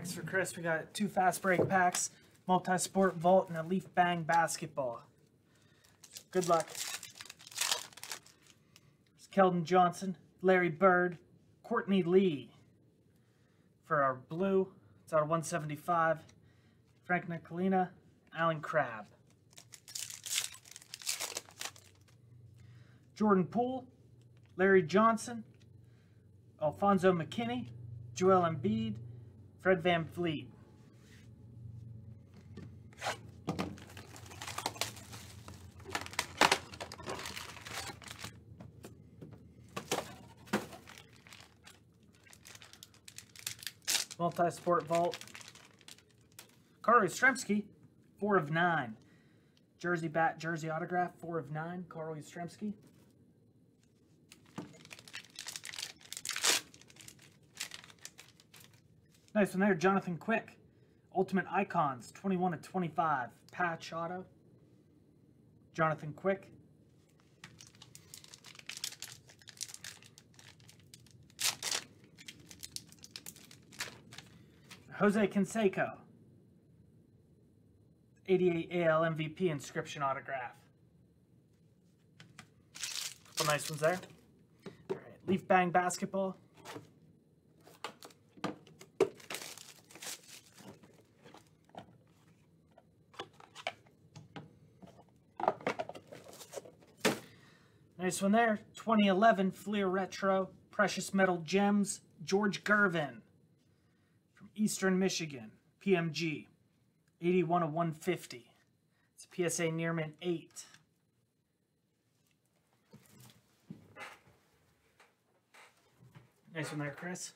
Next for Chris, we got two fast break packs, multi-sport vault, and a leaf bang basketball. Good luck. It's Keldon Johnson, Larry Bird, Courtney Lee. For our blue, it's of 175. Frank Ntilikina, Allen Crabbe. Jordan Poole, Larry Johnson, Alfonzo McKinnie, Joel Embiid, Fred VanVleet. Multi-sport vault. Carl Yastrzemski, four of nine. Jersey bat, jersey autograph, four of nine. Carl Yastrzemski. Nice one there, Jonathan Quick. Ultimate Icons, 21 to 25. Patch auto. Jonathan Quick. Jose Canseco. 88 AL MVP inscription autograph. Couple nice ones there. All right, Leaf Bang Basketball. Nice one there. 2011 Fleer Retro Precious Metal Gems George Gervin from Eastern Michigan. PMG. 81 of 150. It's a PSA Near Mint 8. Nice one there, Chris.